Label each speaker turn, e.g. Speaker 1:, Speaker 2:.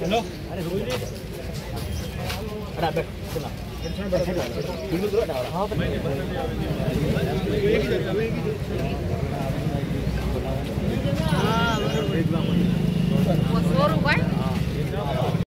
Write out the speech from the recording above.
Speaker 1: चलो अरे बैठ चला हाँ